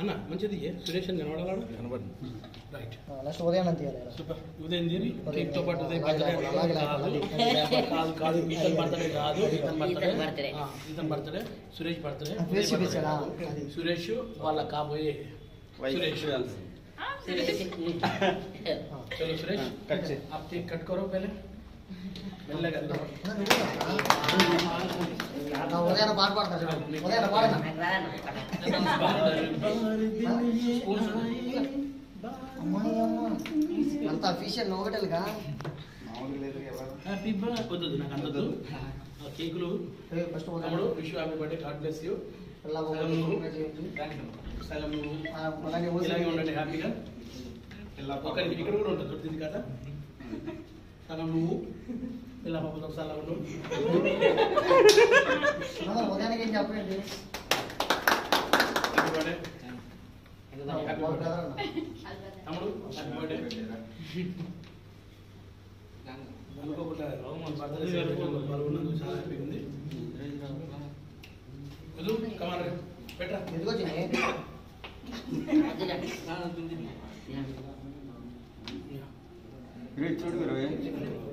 అన్న మంచిది ఏ? సురేష్ అని కనబడాలా రైట్ నెక్స్ట్ ఉదయం అంత తీయాలి సూపర్ ఉదయం తిని కేక్తో పాటు ఉదయం అలాగే బర్త్డే అలాగే కాదు అలాగే. కాదు కాదు ఇతని బర్త్డే కాదు ఇతని బర్త్డే ఇతని birthday. ఆ, ఇతని బర్త్డే సురేష్ బర్త్డే ఆ, ఫేస్ చూపించాడా? అది. సురేష్ వాళ్ళ కాబోయే సురేష్ चलो सुरेश कट से। आप केक कट करो पहले మెల్లగా నా ఉదయాన పాట పాడతా చూడు. ఉదయాన పాడనా అమ్మాయి అమ్మ. అంత అఫీషియల్ వద్దు నాకు అందదు కేకులు ఫస్ట్ తమ్ముడు wish happy birthday god bless you. అలాగే ఉండండి హ్యాపీగా. ఇక్కడ కూడా ఉంటుంది కదా. సగం నువ్వు. ఇలా పాపతో సలా ఉండు. ఉదయానికి ఏం చెప్పండి తమ్ముడు అనుకోకుండా మన చాలా హ్యాపీ ఉంది కమాన్ పెట్టరా ఎందుకు వచ్చింది చూడు